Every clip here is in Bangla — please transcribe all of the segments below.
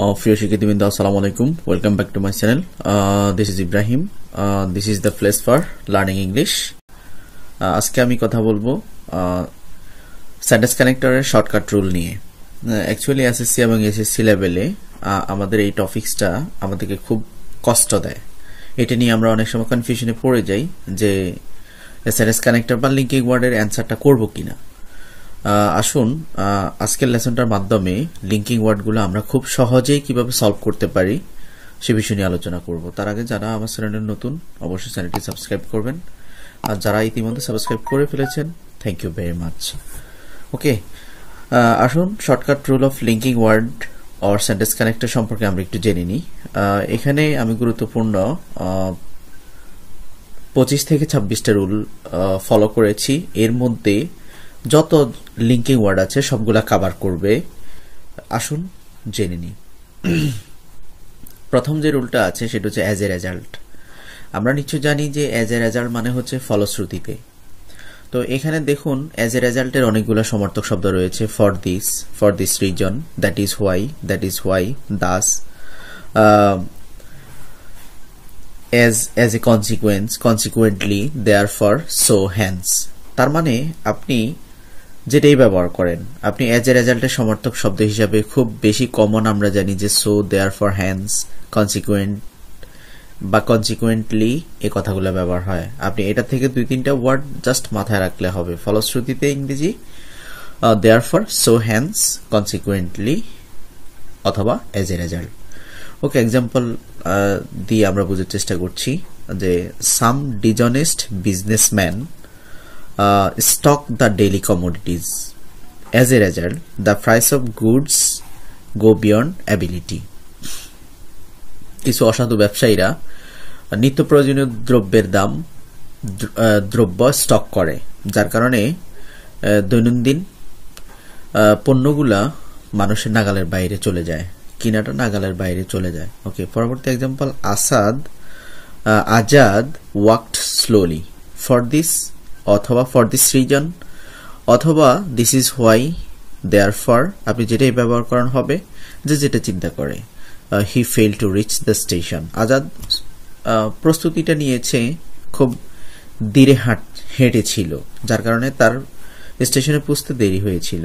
Uh, প্রিয় শিক্ষার্থীবৃন্দ আসসালামু আলাইকুম। Welcome back to my channel this is Ibrahim this is the place for learning English আজকে আমি কথা বলব স্যান্ডেস কানেক্টরের শর্টকাট রুল নিয়ে। অ্যাকচুয়ালি এসএসসি এবং এসএসসি লেভেলে আমাদের এই টপিক্সটা আমাদেরকে খুব কষ্ট দেয়। এটা নিয়ে আমরা অনেক সময় কনফিউশনে পড়ে যাই যে স্যান্ডেস কানেক্টর বা লিঙ্কিং ওয়ার্ডের অ্যান্সারটা করব কিনা। আসুন আজকের লেসনটার মাধ্যমে লিঙ্কিং ওয়ার্ডগুলো আমরা খুব সহজেই কীভাবে সলভ করতে পারি সে বিষয় নিয়ে আলোচনা করব। তার আগে যারা আমার চ্যানেলের নতুন, অবশ্যই চ্যানেলটি সাবস্ক্রাইব করবেন। আর যারা ইতিমধ্যে সাবস্ক্রাইব করে ফেলেছেন thank you very much okay আসুন shortcut rule of linking word or sentence connector সম্পর্কে আমরা একটু জেনে নিই। এখানে আমি গুরুত্বপূর্ণ পঁচিশ থেকে ছাব্বিশটা রুল ফলো করেছি। এর মধ্যে যত লিঙ্কিং ওয়ার্ড আছে, সবগুলা কাভার করবে। আসুন জেনে নিই। প্রথম যে রুলটা আছে, সেটা হচ্ছে অ্যাজ এ রেজাল্ট আমরা নিশ্চয় জানি যে অ্যাজ এ রেজাল্ট মানে হচ্ছে ফলশ্রুতিতে। তো এখানে দেখুন অ্যাজ এ রেজাল্টের অনেকগুলো সমর্থক শব্দ রয়েছে for this for this reason that is why that is why thus as as a consequence, consequently for so hence তার মানে আপনি যেটাই ব্যবহার করেন। আপনি অ্যাজ এ রেজাল্টের সমর্থক শব্দ হিসাবে খুব বেশি কমন আমরা জানি যে so therefore hence consequent বা কনসিকুয়েন্টলি এই কথাগুলো ব্যবহার হয়। আপনি এটা থেকে দুই তিনটা ওয়ার্ড জাস্ট মাথায় রাখলে হবে। ফলশ্রুতিতে ইংরেজি therefore so hence consequently অথবা as a result okay example দিয়ে আমরা বোঝার চেষ্টা করছি যে some dishonest businessman uh, stock the daily commodities. As a result, the price of goods go beyond ability. কিছু অসাধু ব্যবসায়ীরা নিত্য প্রয়োজনীয় দ্রব্যের দাম দ্রব্য স্টক করে যার কারণে দৈনন্দিন পণ্যগুলা মানুষের নাগালের বাইরে চলে যায় কিনাটা নাগালের বাইরে চলে যায় ওকে পরবর্তী example Asad Azad walked slowly for this অথবা ফর দিস রিজন অথবা this is why therefore আপনি যেটাই ব্যবহার করান হবে, যে যেটা চিন্তা করে। He fail to reach the station Azad প্রস্তুতিটা নিয়েছে খুব ধীরে হাঁট হেঁটেছিল যার কারণে তার স্টেশনে পৌঁছতে দেরি হয়েছিল।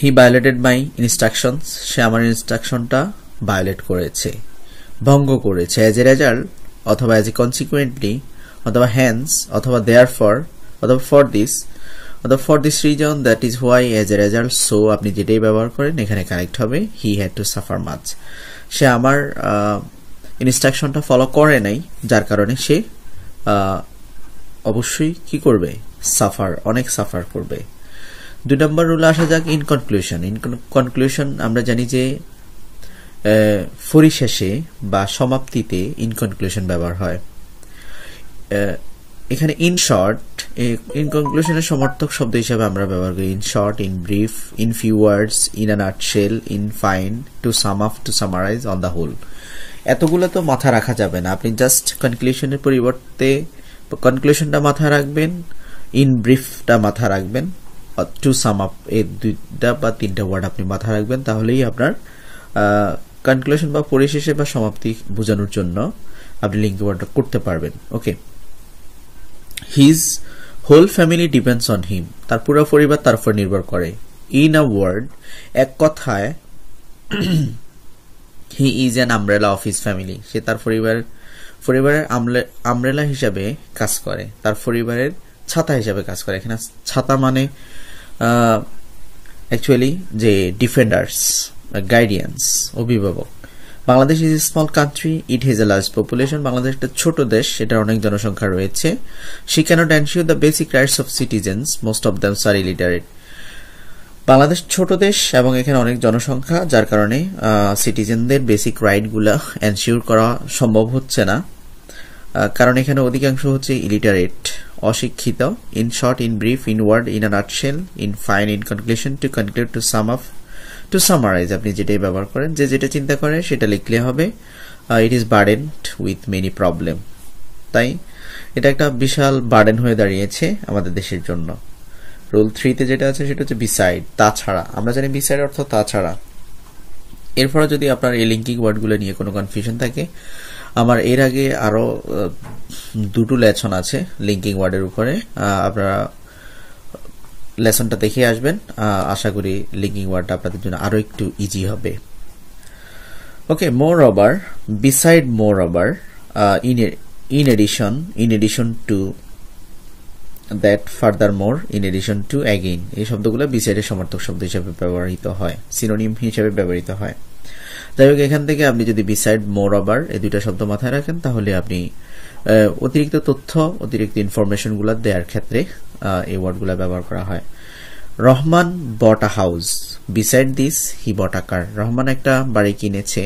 হি ভায়োলেটেড মাই ইনস্ট্রাকশনস সে আমার ইনস্ট্রাকশনটা ভায়োলেট করেছে, ভঙ্গ করেছে। অ্যাজ এ রেজাল্ট অথবা অ্যাজ এ কনসিকুয়েন্টলি অথবা হ্যান্স অথবা দেয়ার ফর অথবা ফর দিস অথবা for this reason that is why as a result so আপনি যেটাই ব্যবহার করেন, এখানে কানেক্ট হবে he had to suffer much সে আমার ইনস্ট্রাকশনটা ফলো করে নাই, যার কারণে সে অবশ্যই কি করবে? সাফার অনেক সাফার করবে। দুই নম্বর রুলে আসা যাক ইন কনক্লুশন ইন কনক্লুশন আমরা জানি যে পরিশেষে বা সমাপ্তিতে ইন কনক্লুশন ব্যবহার হয়। এখানে ইন শর্ট ইন কনক্লুশনের সমর্থক শব্দ হিসাবে আমরা ব্যবহার করি in short in brief in few words in a nutshell in fine to sum up to summarize on the whole এতগুলো তো মাথা রাখা যাবে না। আপনি জাস্ট কনক্লুশনের পরিবর্তে কনক্লুশনটা মাথায় রাখবেন ইন ব্রিফটা মাথা রাখবেন টু সাম আপ এই দুইটা বা তিনটা ওয়ার্ড আপনি মাথায় রাখবেন, তাহলেই আপনার কনক্লুশন বা পরিশেষে বা সমাপ্তি বোঝানোর জন্য আপনি লিঙ্ক ওয়ার্ডটা করতে পারবেন। Okay his whole family depends on him তার পুরো পরিবার তার উপর নির্ভর করে। ইন আ ওয়ার্ড এক কথায় he is an umbrella of his family সে তার পরিবারের পরিবারের আমব্রেলা হিসাবে কাজ করে। তার পরিবারের ছাতা হিসাবে কাজ করে। এখানে ছাতা মানে অ্যাকচুয়ালি যে ডিফেন্ডার্স গাইডিয়ান্স অভিভাবক। Bangladesh is a small country it has a large population Bangladesh একটা ছোট দেশ, সেটার অনেক জনসংখ্যা রয়েছে। She cannot ensure the basic rights of citizens most of them are illiterate Bangladesh ছোট দেশ এবং এখানে অনেক জনসংখ্যা, যার কারণে সিটিজেনদের বেসিক রাইটগুলা এনশিওর করা সম্ভব হচ্ছে না। কারণ এখানে অধিকাংশ হচ্ছে ইলিটারেট অশিক্ষিত। In short in brief in word in a nutshell in fine in conclusion to conclude to sum of to summarize আপনি যেটাই ব্যবহার করেন, যে যেটা চিন্তা করে সেটা লিখলে হবে it is burdened with many problem তাই এটা একটা বিশাল বার্ডেন হয়ে দাঁড়িয়েছে আমাদের দেশের জন্য। রুল থ্রিতে যেটা আছে সেটা হচ্ছে বিসাইড তাছাড়া। আমরা জানি বিসাইড অর্থ তাছাড়া। এরপরে যদি আপনার এই লিঙ্কিং ওয়ার্ডগুলো নিয়ে কোনো কনফিউশন থাকে, আমার এর আগে আরও দুটো লেসন আছে লিঙ্কিং ওয়ার্ডের উপরে। আপনারা লেসনটা দেখে আসবেন। আশা করি লিঙ্কিং ওয়ার্ডটা আপনাদের জন্য আরও একটু ইজি হবে। Okay moreover beside moreover in in addition in addition to that furthermore in addition to again এই শব্দগুলো বিসাইডের সমর্থক শব্দ হিসেবে ব্যবহৃত হয়। সিনোনিম হিসেবে ব্যবহৃত হয়। যাই হোক, এখান থেকে আপনি যদি বিসাইড মোর ওভার এই দুইটা শব্দ মাথায় রাখেন, তাহলে আপনি অতিরিক্ত তথ্য, অতিরিক্ত ইনফরমেশনগুলো দেওয়ার ক্ষেত্রে এই ওয়ার্ডগুলো ব্যবহার করা হয়। Rahman bought a house. Beside this he bought a car Rahman একটা বাড়ি কিনেছে।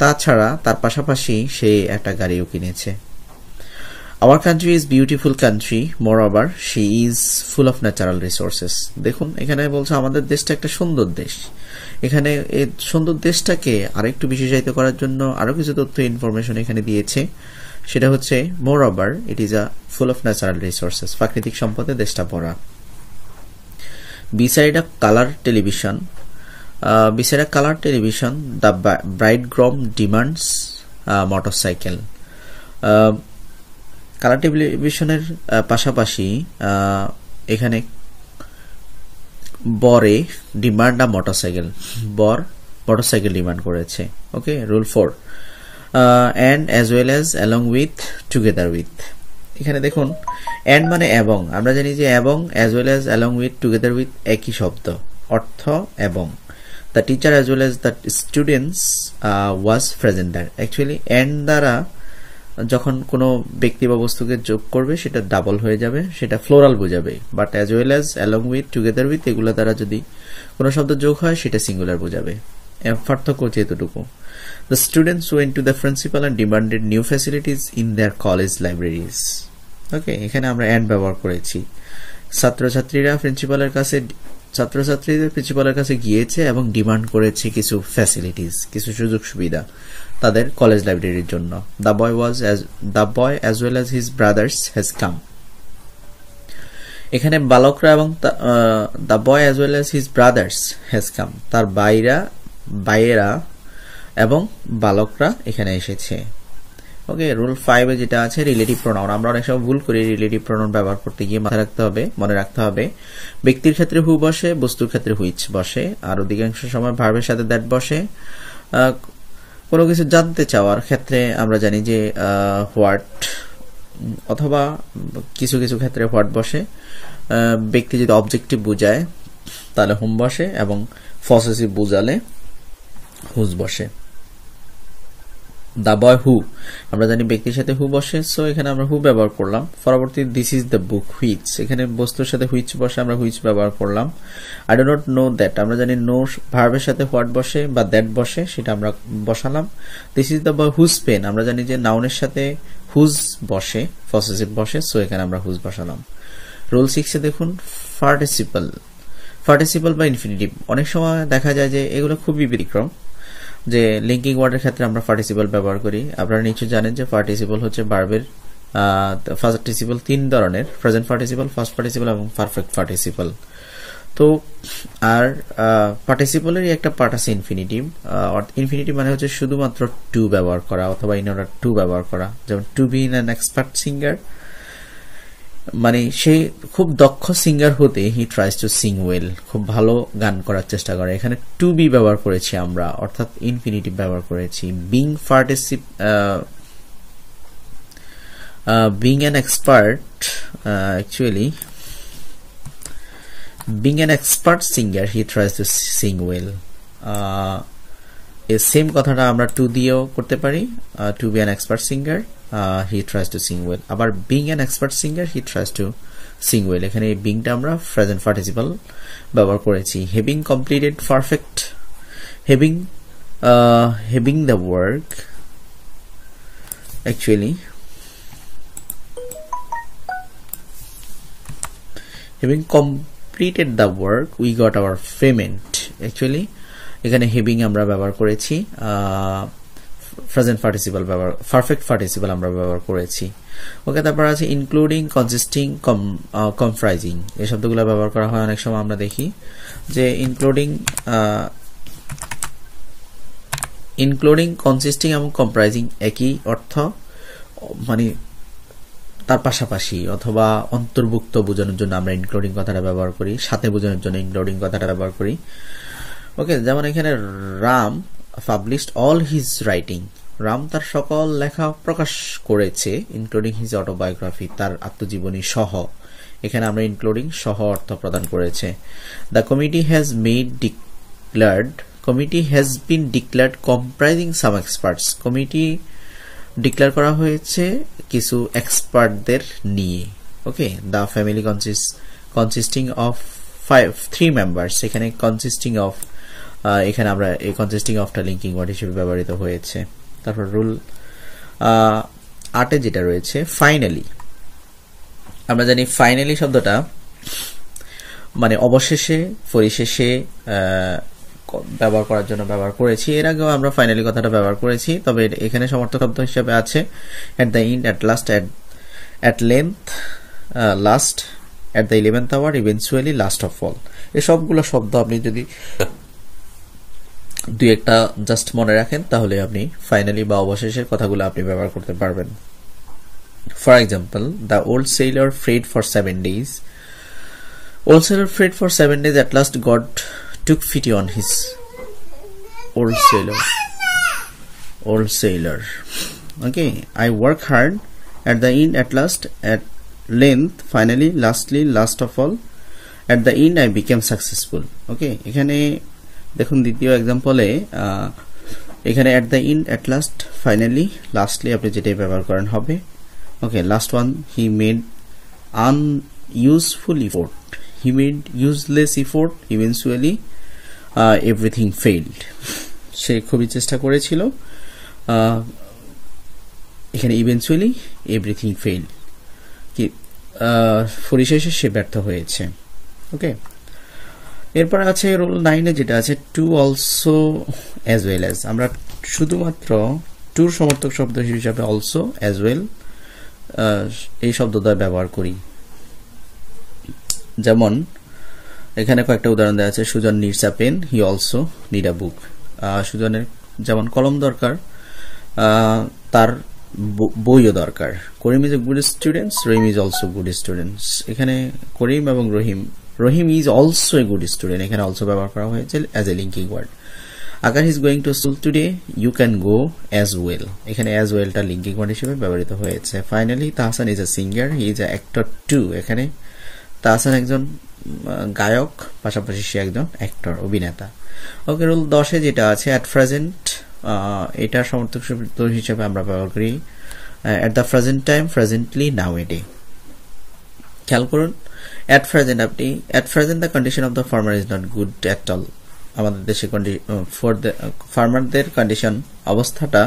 তাছাড়া তার পাশাপাশি সে একটা গাড়িও কিনেছে। Our country is beautiful country moreover she is full of natural resources দেখুন, এখানে বলছে আমাদের দেশটা একটা সুন্দর দেশ। এখানে সুন্দর দেশটাকে আরেকটু বিশেষায়িত করার জন্য আরও কিছু তথ্য ইনফরমেশন এখানে দিয়েছে। সেটা হচ্ছে moreover it is a full of natural resources প্রাকৃতিক সম্পদে দেশটা ভরা। Beside a colour television beside colour television the bridegroom demands motorcycle colour টেলিভিশনের পাশাপাশি এখানে বরে ডিমান্ড আ মোটরসাইকেল বর মোটরসাইকেল ডিমান্ড করেছে। Okay rule four and as well as along with together with এখানে দেখুন অ্যান্ড মানে এবং। আমরা জানি যে এবং as well as along with together with একই শব্দ। অর্থ এবং। The teacher as well as the students was present there actually and দ্বারা যখন কোনো ব্যক্তি বা বস্তুকে যোগ করবে, সেটা ডাবল হয়ে যাবে, সেটা ফ্লোরাল বোঝাবে। But as well as along with together with এগুলো দ্বারা যদি কোনো শব্দ যোগ হয়, সেটা সিঙ্গুলার বোঝাবে। পার্থক্য হচ্ছে এতটুকু। The students went to the principal and demanded new facilities in their college libraries okay এখানে আমরা অ্যান্ড ব্যবহার করেছি। ছাত্রছাত্রীরা প্রিন্সিপালের কাছে, ছাত্রছাত্রীদের প্রিন্সিপালের কাছে গিয়েছে এবং ডিমান্ড করেছে কিছু ফ্যাসিলিটিস কিছু সুযোগ সুবিধা তাদের কলেজ লাইব্রেরির জন্য। The boy was as the boy as well as his brothers has come এখানে বালকরা এবং the boy as well as his brothers has come তার বাইরা বাইয়েরা এবং বালকরা এখানে এসেছে। ওকে রুল ফাইভে যেটা আছে রিলেটিভ প্রোনাউন আমরা অনেক সময় ভুল করি রিলেটিভ প্রোনাউন ব্যবহার করতে গিয়ে মাথায় রাখতে হবে, মনে রাখতে হবে। ব্যক্তির ক্ষেত্রে হু বসে, বস্তুর ক্ষেত্রে হুইচ বসে, আর অধিকাংশ সময় ভার্বের সাথে দ্যাট বসে। কোনো কিছু জানতে চাওয়ার ক্ষেত্রে আমরা জানি যে হোয়াট অথবা কিছু কিছু ক্ষেত্রে হোয়াট বসে। ব্যক্তি যদি অবজেক্টিভ বুঝায়, তাহলে হুম বসে এবং ফসেসিভ বুঝালে হুজ বসে। দা বয় হু। আমরা জানি ব্যক্তির সাথে হু বসে সো এখানে আমরা হু ব্যবহার করলাম। পরবর্তী this is the book which এখানে বস্তুর সাথে হুইচ বসে আমরা হুইচ ব্যবহার করলাম। I do not know that আমরা জানি নো ভার্বের সাথে হোয়াট বসে বা দ্যাট বসে, সেটা আমরা বসালাম। This is the boy whose pen আমরা জানি যে নাউনের সাথে হুজ বসে পসেসিভ বসে সো এখানে আমরা হুজ বসালাম। রোল সিক্সে দেখুন পার্টিসিপাল পার্টিসিপাল বা ইনফিনিটিভ অনেক সময় দেখা যায় যে এগুলো খুবই ব্যতিক্রম। যে লিঙ্কিং ওয়ার্ডের ক্ষেত্রে আমরা পার্টিসিপাল ব্যবহার করি। আপনারা নিশ্চয় জানেন যে পার্টিসিপাল হচ্ছে বার্বের পার্টিসিপাল তিন ধরনের প্রেজেন্ট পার্টিসিপাল ফার্স্ট পার্টিসিপাল এবং পারফেক্ট পার্টিসিপাল তো, আর পার্টিসিপালেরই একটা পার্ট আছে ইনফিনিটিভ ইনফিনিটিভ মানে হচ্ছে শুধুমাত্র টু ব্যবহার করা অথবা ইন অর্ডার টু ব্যবহার করা। যেমন to be in an expert singer মানে সে খুব দক্ষ সিঙ্গার হতে he tries to sing well খুব ভালো গান করার চেষ্টা করে। এখানে টু বি ব্যবহার করেছি আমরা, অর্থাৎ ইনফিনিটিভ ব্যবহার করেছি। Being participle being an expert actually being an expert singer he tries to sing well same কথাটা আমরা টু দিয়েও করতে পারি to be an expert singer he tries to sing well আবার being an expert singer he tries to sing well এখানে এই বিংটা আমরা প্রেজেন্ট পার্টিসিপাল ব্যবহার করেছি। Having completed perfect having having the work actually having completed the work we got our payment actually এখানে হেভিং আমরা ব্যবহার করেছি প্রেজেন্ট পার্টিসিপাল ব্যবহার পারফেক্ট পার্টিসিপাল আমরা ব্যবহার করেছি। ওকে, তারপর আছে ইনক্লুডিং কনসিস্টিং কমপ্রাইজিং এই শব্দগুলো ব্যবহার করা হয় অনেক সময় আমরা দেখি যে ইনক্লুডিং ইনক্লুডিং কনসিস্টিং এবং কম্প্রাইজিং একই অর্থ মানে তার পাশাপাশি অথবা অন্তর্ভুক্ত বোঝানোর জন্য আমরা ইনক্লুডিং কথাটা ব্যবহার করি, সাথে বোঝানোর জন্য ইনক্লুডিং কথাটা ব্যবহার করি। ওকে যেমন এখানে Ram published all his writing Ram তার সকল লেখা প্রকাশ করেছে ইনক্লুডিং হিজ অটোবায়োগ্রাফি তার আত্মজীবনী সহ। এখানে আমরা ইনক্লুডিং সহ অর্থ প্রদান করেছে। The committee has made declared committee has been declared comprising some experts committee declare করা হয়েছে কিছু এক্সপার্টদের নিয়ে। Okay the family consisting of five three members এখানে কনসিস্টিং অফ এখানে আমরা এই কনসিস্টিং অফটা লিঙ্কিং ওয়ার্ড হিসেবে ব্যবহৃত হয়েছে। তারপর রুল আটে যেটা রয়েছে ফাইনালি আমরা জানি ফাইনালি শব্দটা মানে অবশেষে, পরিশেষে ব্যবহার করার জন্য ব্যবহার করেছি। এর আগেও আমরা ফাইনালি কথাটা ব্যবহার করেছি, তবে এখানে সমর্থক শব্দ হিসেবে আছে। At the end at last at at length last at the eleventh hour eventually last of all এই সবগুলো শব্দ আপনি যদি দুই একটা জাস্ট মনে রাখেন, তাহলে আপনি ফাইনালি বা অবশেষের কথাগুলো আপনি ব্যবহার করতে পারবেন। For example the old sailor prayed for seven days old sailor prayed for seven days at last God took pity on his old sailor old sailor okay I work hard at the end at last at length finally lastly last of all at the end I became successful okay এখানে দেখুন, দ্বিতীয় এক্সাম্পলে এখানে at the end at last finally lastly আপনি যেটাই ব্যবহার করেন হবে। Okay last one he made unuseful effort he made useless effort eventually everything failed সে খুবই চেষ্টা করেছিল এখানে ইভেন্চুয়ালি এভরিথিং ফেইল কি পরিশেষে সে ব্যর্থ হয়েছে। ওকে এরপর আছে রোল নাইনে যেটা আছে to also as well as আমরা শুধুমাত্র টুর সমর্থক শব্দ হিসাবে অলসো অ্যাজ ওয়েল এই শব্দদ্বয় ব্যবহার করি। যেমন, এখানে কয়েকটা উদাহরণ দেওয়া আছে, Sujan needs a pen he also need a book সুজনের যেমন কলম দরকার তার বইও দরকার। Karim is a good students Rahim is also good students এখানে করিম এবং Rahim Rahim is also a good student এখানে অলসো ব্যবহার করা হয়েছে as a linking word Akar is going to school today you can go as well এখানে অ্যাজ ওয়েলটা লিঙ্কিং ওয়ার্ড হিসেবে ব্যবহৃত হয়েছে। Finally Tahsan is a singer he is a actor too এখানে তাহসান একজন গায়ক, পাশাপাশি সে একজন অ্যাক্টর অভিনেতা। ওকে রুল দশে যেটা আছে অ্যাট প্রেজেন্ট এটার সমর্থক হিসেবে আমরা ব্যবহার করি at the present time presently nowadays খেয়াল করুন অ্যাট প্রেজেন্ট আপনি at present the condition of the farmer is not good at all আমাদের দেশে ফর ফার্মারদের কন্ডিশন অবস্থাটা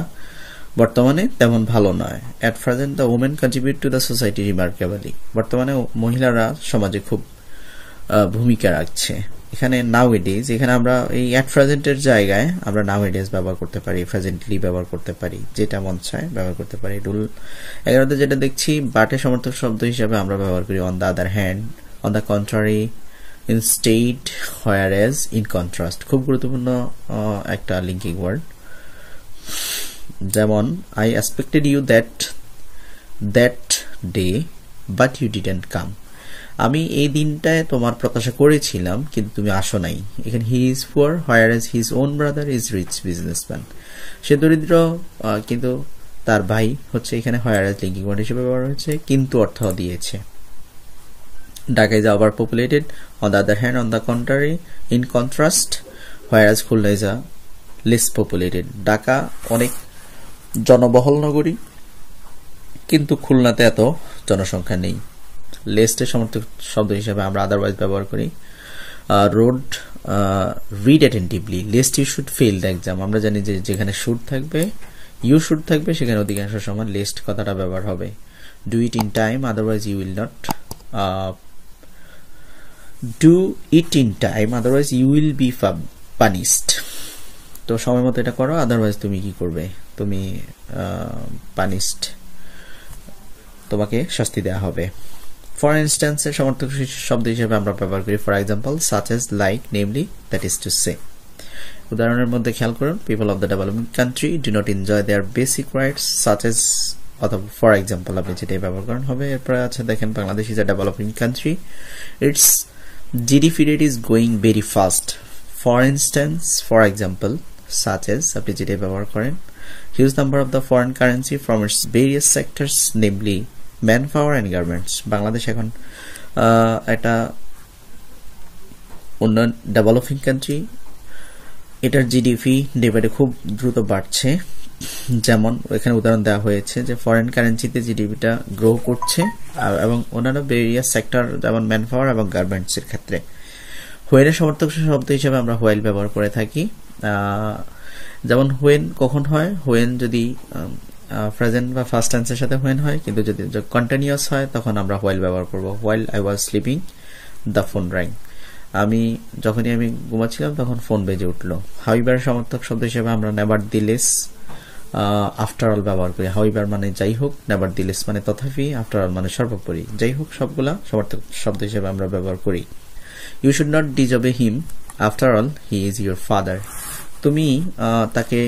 বর্তমানে তেমন ভালো নয়। At present the women contribute to the society remarkably বর্তমানে মহিলারা সমাজে খুব ভূমিকা রাখছে। এখানে নাও এডিজ এখানে আমরা এই অ্যাট প্রেজেন্টের জায়গায় আমরা নাও এডিজ ব্যবহার করতে পারি প্রেজেন্টলি ব্যবহার করতে পারি, যেটা মন চায় ব্যবহার করতে পারি। রুল এগারোতে যেটা দেখছি, বাটে সমর্থক শব্দ হিসাবে আমরা ব্যবহার করি on the other hand on the contrary instead whereas in contrast খুব গুরুত্বপূর্ণ একটা লিঙ্কিং ওয়ার্ড যেমন I expected you that that day but you didn't come আমি এই দিনটায় তোমার প্রত্যাশা করেছিলাম, কিন্তু তুমি আসো নাই। এখানে he is poor whereas his own brother is rich businessman সে দরিদ্র কিন্তু তার ভাই হচ্ছে এখানে হোয়ার এজ লিঙ্কিং ওয়ার্ড হিসেবে ব্যবহার হয়েছে, কিন্তু অর্থ দিয়েছে। Dhaka is overpopulated on the other hand on the contrary in contrast whereas Khulna is a less populated Dhaka অনেক জনবহল নগরী, কিন্তু খুলনাতে এত জনসংখ্যা নেই। লেস্টের সমর্থক শব্দ হিসেবে আমরা আদারওয়াইজ ব্যবহার করি। Read read attentively lest you should fail the exam আমরা জানি যে যেখানে শুড থাকবে ইউ শুড থাকবে, সেখানে অধিকাংশ সময় লেস্ট কথাটা ব্যবহার হবে। Do it in time otherwise you will not do it in time otherwise you will be punished তো সময় মতো এটা করো আদারওয়াইজ তুমি কি করবে? তুমি পানিশড তোমাকে শাস্তি দেওয়া হবে। ফর ইনস্ট্যান্সের সমর্থক শব্দ হিসেবে আমরা ব্যবহার করি for example such as like namely that is to say উদাহরণের মধ্যে খেয়াল করুন people of the developing country do not enjoy their basic rights such as অথবা ফর এক্সাম্পল আপনি যেটাই ব্যবহার করেন, হবে। এরপরে আছে, দেখেন, Bangladesh is a developing country its GDP rate is going very fast for instance for example such as আপনি যেটাই ব্যবহার করেন huge number of the foreign currency from its various sectors namely man power and garments Bangladesh এখন একটা উন্নয়ন ডেভেলপিং কান্ট্রি এটার জিডিপি ডেবারে খুব দ্রুত বাড়ছে। যেমন এখানে উদাহরণ দেওয়া হয়েছে যে ফরেন কারেন্সিতে জিডিপিটা গ্রো করছে এবং অন্যান্য ভেরিয়াস সেক্টর যেমন ম্যান পাওয়ার এবং গার্মেন্টসের ক্ষেত্রে। হোয়েনের সমর্থক শব্দ হিসেবে আমরা হোয়েল ব্যবহার করে থাকি। যেমন হোয়েন কখন হয়? হোয়েন যদি প্রেজেন্ট বা ফার্স্ট টেন্সের সাথে হোয়েন হয়, কিন্তু যদি কন্টিনিউয়াস হয়, তখন আমরা হোয়াইল ব্যবহার করব। While I was sleeping the phone rang আমি, যখনই আমি ঘুমাচ্ছিলাম, তখন ফোন বেজে উঠল। হাউইবার সমর্থক শব্দ হিসেবে আমরা নেভার দিলেস আফটার অল ব্যবহার করি। হাউইবার মানে যাই হোক নেভার দিলেস মানে তথাপি আফটার অল মানে সর্বোপরি। যাই হোক, সবগুলা সমর্থক শব্দ হিসেবে আমরা ব্যবহার করি। You should not disobey him after all he is your father তুমি তাকে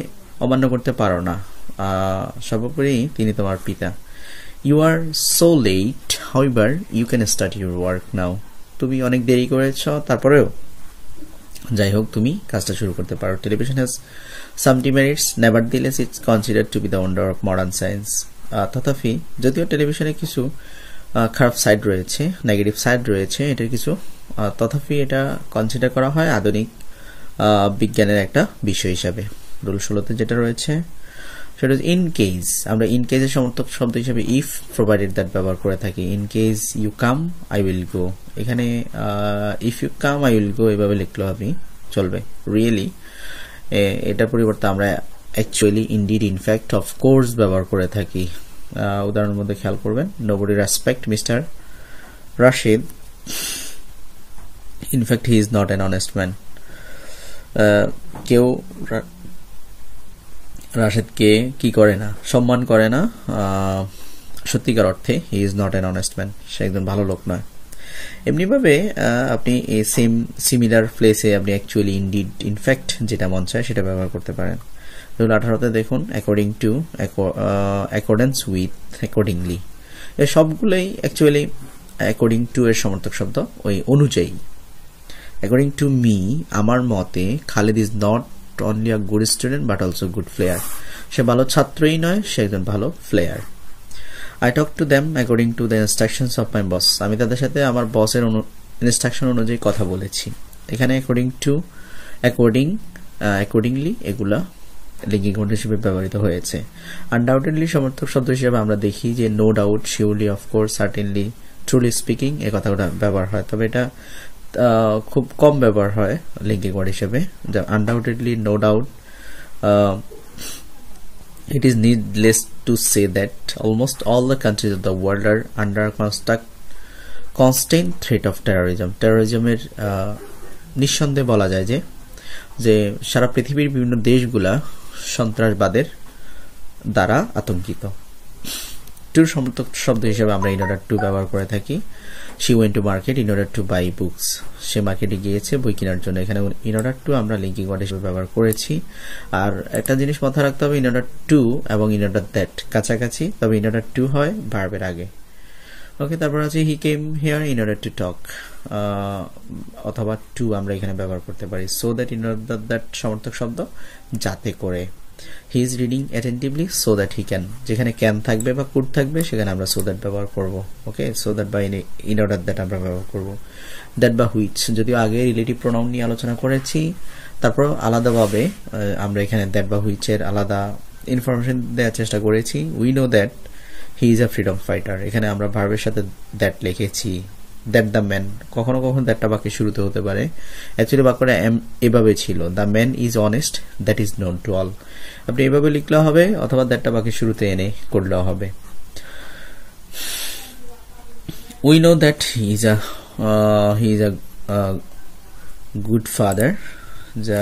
অমান্য করতে পারো না। সর্বোপরি তিনি তোমার পিতা। You are so late however you can start your work now তুমি অনেক দেরি করেছ, তারপরেও। যাই হোক, তুমি কাজটা শুরু করতে পারো। Television has some demerits nevertheless it's consider to be the wonder of modern science তথাপি যদিও টেলিভিশনে কিছু খারাপ সাইড রয়েছে নেগেটিভ সাইড রয়েছে, এটার কিছু তথাপি এটা কনসিডার করা হয় আধুনিক বিজ্ঞানের একটা বিষয় হিসাবে। রুল ষোলোতে যেটা রয়েছে সেটা হচ্ছে ইন কেস আমরা ইন কেসের সমর্থক শব্দ হিসেবে ইফ প্রোভাইডেড দ্যাট ব্যবহার করে থাকি। In case you come I will go এখানে if you come I will go এভাবে লিখলেও আপনি চলবে। রিয়েলি এটার পরিবর্তে আমরা actually indeed in fact of course ব্যবহার করে থাকি। উদাহরণের মধ্যে খেয়াল করবেন। Nobody respect mister Rashid in fact he is not an honest man কেউ রাশেদকে কি করে না? সম্মান করে না। সত্যিকার অর্থে he is not an honest man সে একজন ভালো লোক নয়। এমনিভাবে আপনি এই সেম সিমিলার প্লেসে আপনি অ্যাকচুয়ালি ইনডিড ইনফ্যাক্ট যেটা মন চায় সেটা ব্যবহার করতে পারেন। রুল আঠারোতে দেখুন according to accordance with accordingly এর সবগুলোই অ্যাকচুয়ালি অ্যাকর্ডিং টু এর সমর্থক শব্দ, ওই অনুযায়ী। অ্যাকর্ডিং টু মি আমার মতে, Khalid is not only a good student but also good player সে ভালো ছাত্রই নয়, সে একজন ভালো player I talk to them according to the instructions of my boss আমি তাদের সাথে আমার বসের ইনস্ট্রাকশন অনুযায়ী কথা বলেছি। এখানে অ্যাকর্ডিং টু অ্যাকর্ডিং অ্যাকর্ডিংলি এগুলা লিঙ্কিং কোড হিসেবে ব্যবহৃত হয়েছে। আনডাউটেডলি সমর্থক শব্দ হিসেবে আমরা দেখি যে no doubt surely of course certainly truly speaking এ কথাটা ব্যবহার হয়। তবে এটা খুব কম ব্যবহার হয় লিঙ্কিং ওয়ার্ড হিসেবে। Undoubtedly no doubt it is needless to say that almost all the countries of the world are under constant constant threat of terrorism. Terrorism-এর নিঃসন্দেহে বলা যায় যে যে সারা পৃথিবীর বিভিন্ন দেশগুলা সন্ত্রাসবাদের দ্বারা আতঙ্কিত। টুর সমর্থক শব্দ হিসেবে আমরা ইন অর্ডার টু ব্যবহার করে থাকি। She went to market in order to buy books সে মার্কেটে গিয়েছে, বই কেনার জন্য। এখানে ইন অর্ডার টু আমরা লিঙ্কিং ওয়ার্ড হিসেবে ব্যবহার করেছি। আর একটা জিনিস মাথায় রাখতে হবে ইন অর্ডার টু এবং ইন অর্ডার দ্যাট কাছাকাছি। তবে ইন অর্ডার টু হয় ভার্বের আগে। ওকে তারপর আছে he came here in order to talk অথবা টু আমরা এখানে ব্যবহার করতে পারি। So that in order that সমর্থক শব্দ যাতে করে। He is reading attentively so that he can যেখানে ক্যান থাকবে বা কুড থাকবে, সেখানে আমরা সো দ্যাট ব্যবহার করব ওকে সো দ্যাট বা ইন ইন অর্ডার দ্যাট আমরা ব্যবহার করব। দ্যাট বা হুইচ যদিও আগে রিলেটিভ প্রোনাউন নিয়ে আলোচনা করেছি তারপর আলাদাভাবে আমরা এখানে দ্যাট বা হুইচের আলাদা ইনফরমেশন দেওয়ার চেষ্টা করেছি। We know that he is a freedom fighter এখানে আমরা ভার্বের সাথে দ্যাট লিখেছি। দ্যাট দ্য ম্যান কখনো কখনো দ্যাটটা বাক্যে শুরুতে হতে পারে। অ্যাকচুয়ালি বাক্যটা এভাবে ছিল। The man is honest that is known to all আপনি এভাবে লিখলেও হবে, অথবা দ্যাটটা বাক্যের শুরুতে এনে করলেও হবে। We know that is a he is a good father যা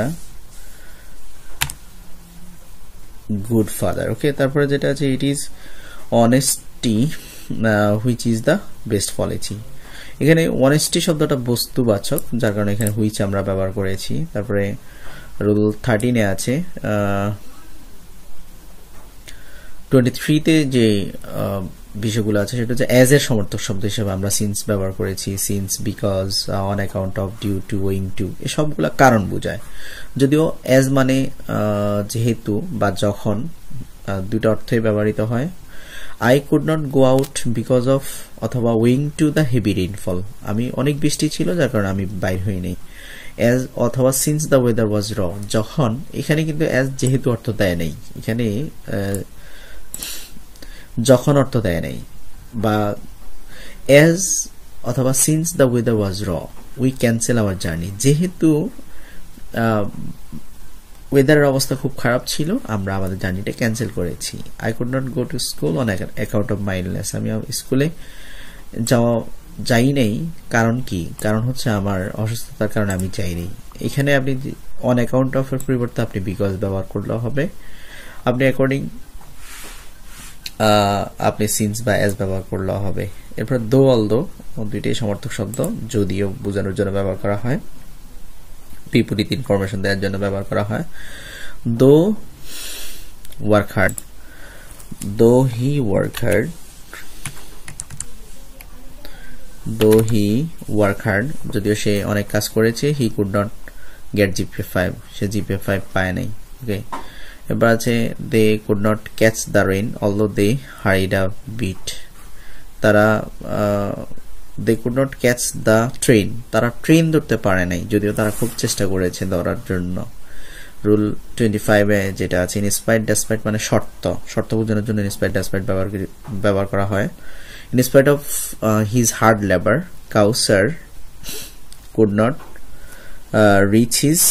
গুড ফাদার ওকে তারপরে যেটা আছে it is honesty which is the best policy এখানে অনেস্টি শব্দটা বস্তুবাচক, যার কারণে এখানে হুইচ আমরা ব্যবহার করেছি। তারপরে রুল থার্টিনে আছে টোয়েন্টি থ্রিতে যে বিষয়গুলো আছে, সেটা হচ্ছে অ্যাজ এর সমর্থক শব্দ হিসেবে আমরা সিন্স ব্যবহার করেছি। Since because on account of due to owing to এ সবগুলো কারণ বোঝায়। যদিও অ্যাজ মানে যেহেতু বা যখন দুটো অর্থে ব্যবহৃত হয়। I could not go out because of অথবা owing to the heavy rainfall আমি অনেক বৃষ্টি ছিল, যার কারণে আমি বাইর হইনি অ্যাজ অথবা সিন্স দ্য ওয়েদার ওয়াজ র যখন, এখানে কিন্তু অ্যাজ যেহেতু অর্থ দেয় নেই। এখানে যখন অর্থ দেয় নেই। বা অ্যাজ অথবা সিন্স দ্য ওয়েদার ওয়াজ র উই ক্যান্সেল আওয়ার জার্নি যেহেতু ওয়েদারের অবস্থা খুব খারাপ ছিল। আমরা আমাদের জার্নিটা ক্যান্সেল করেছি। I could not go to school on account of my illness আমি স্কুলে যাওয়া যাই নেই। কারণ কি? কারণ হচ্ছে আমার অসুস্থতার কারণে আমি যাই নেই। এখানে আপনি অন অ্যাকাউন্ট অফ পরিবর্তে আপনি বিকজ ব্যবহার করলেও হবে। আপনি অ্যাকর্ডিং আপনি সিন্স বা অ্যাজ ব্যবহার করলেও হবে। এরপর দো অল দো দুইটাই সমর্থক শব্দ। যদিও বোঝানোর জন্য ব্যবহার করা হয়। বিপরীত ইনফরমেশন দেওয়ার জন্য ব্যবহার করা হয়। দো ওয়ার্ক হার্ড দো হি ওয়ার্ক হার্ড দো হি ওয়ার্ক হার্ড যদিও সে অনেক কাজ করেছে he could not get GPA five say GPA five পায় নাই ওকে এবার আছে they could not catch the rain although they hurried a bit তারা they could not catch the train তারা ট্রেন ধরতে পারে নাই, যদিও তারা খুব চেষ্টা করেছে ধরার জন্য। রুল টোয়েন্টি ফাইভে যেটা আছে ইনস্পাইট ডেসপাইট মানে শর্ত। শর্ত বোঝানোর জন্য ইনস্পাইট ডেসপাইট ব্যবহার ব্যবহার করা হয়। In spite of his hard labour Kausar could not reach his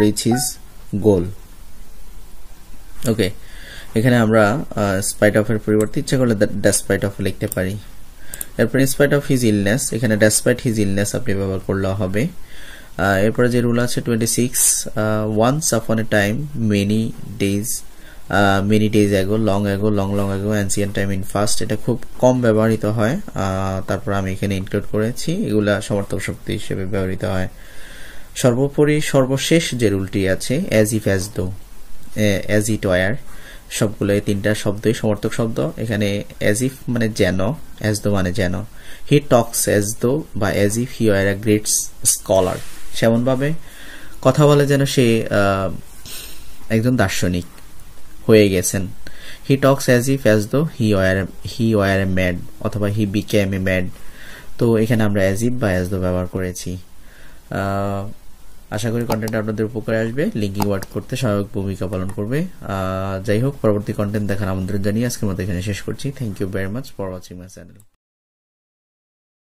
reach his goal okay এখানে আমরা স্পাইট অফ এর পরিবর্তে ইচ্ছা করলে ডেসপাইট অফ লিখতে পারি। এরপর in spite of his illness এখানে ডেসপাইট হিজ ইলনেস আপনি ব্যবহার করলেও হবে। এরপরে যে রুল আছে twenty six once upon a time many days many days ago long ago long long ago ancient time in first এটা খুব কম ব্যবহৃত হয়। তারপর আমি এখানে ইনক্লুড করেছি, এগুলা সমর্থক শক্তি হিসেবে ব্যবহৃত হয়। সর্বোপরি সর্বশেষ যে রুলটি আছে as if as though as it were সবগুলো এই তিনটা শব্দই সমর্থক শব্দ। এখানে অ্যাজ ইফ মানে যেন অ্যাজ দো মানে যেন। হি টক্স অ্যাজ দো বা as if he were a great scholar সেমনভাবে কথা বলে যেন সে একজন দার্শনিক হয়ে গেছেন। He talks as if as though he were he were a mad অথবা হি বিকেম এ ম্যাড তো এখানে আমরা অ্যাজ ইফ বা অ্যাজ দো ব্যবহার করেছি। আশা করি কন্টেন্ট আপনাদের উপকারে আসবে। লিঙ্কিং ওয়ার্ড করতে সহায়ক ভূমিকা পালন করবে। যাই হোক, পরবর্তী কন্টেন্ট দেখার আমন্ত্রণ জানিয়ে আজকের মতো এখানে শেষ করছি। Thank you very much for watching my channel